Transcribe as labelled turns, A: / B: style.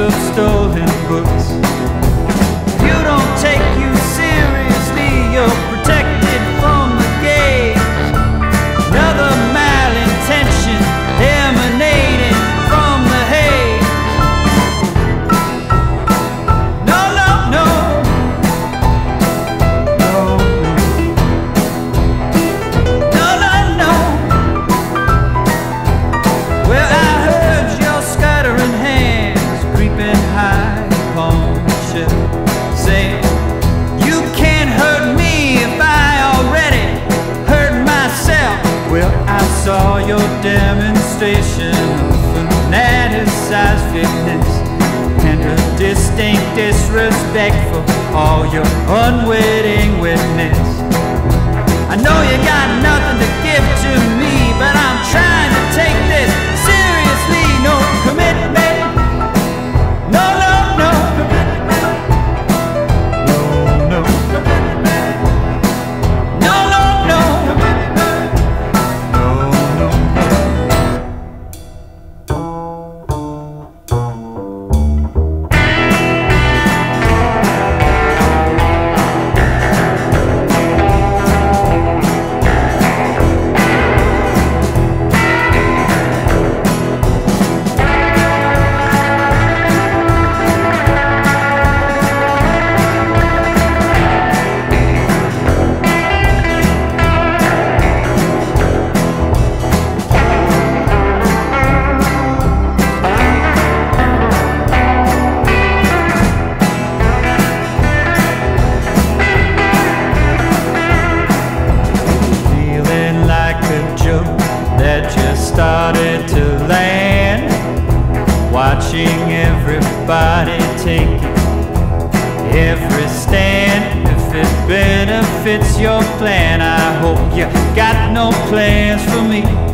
A: of stolen books. You don't take you seriously, you're protected from the gaze. Another malintention emanating from the haze. No, no, no. No, no, no, no. no. Well, I I saw your demonstration of fanaticized fitness and a distinct disrespect for all your unwitting witness. I know you everybody take every stand. If it benefits your plan, I hope you got no plans for me.